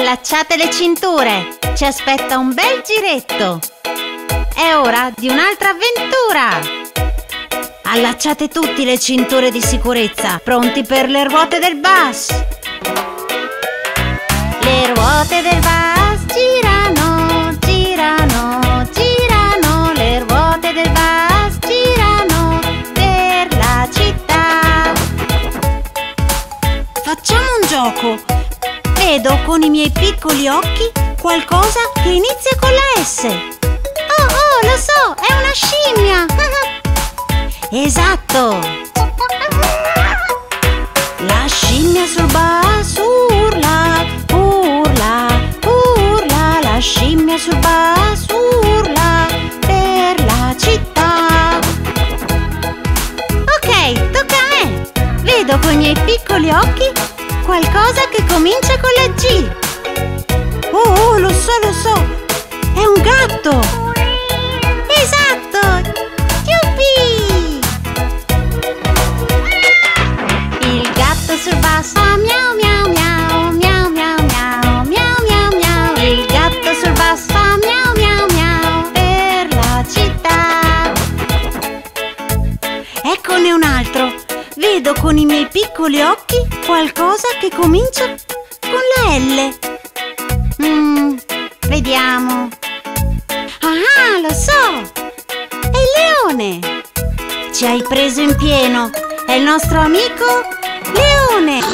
Allacciate le cinture, ci aspetta un bel giretto. È ora di un'altra avventura. Allacciate tutti le cinture di sicurezza, pronti per le ruote del bus. Le ruote del bus girano, girano, girano. Le ruote del bus girano per la città. Facciamo un gioco. Vedo con i miei piccoli occhi qualcosa che inizia con la S. Oh, oh, lo so, è una scimmia. Esatto! La scimmia sul bus urla, urla, urla, la scimmia sul bus urla per la città. Ok, tocca a me! Vedo con i miei piccoli occhi qualcosa che comincia con la G. Oh, oh, lo so, lo so! È un gatto! Esatto! Yuppie! Il gatto sul bus fa miau miau miau miau miau miau miau miau miau Il gatto sul bus fa miau miau miau per la città Eccone un altro Vedo con i miei piccoli occhi qualcosa che comincia con la L Mmm, vediamo Ah, lo so! È il leone! Ci hai preso in pieno! È il nostro amico Leone!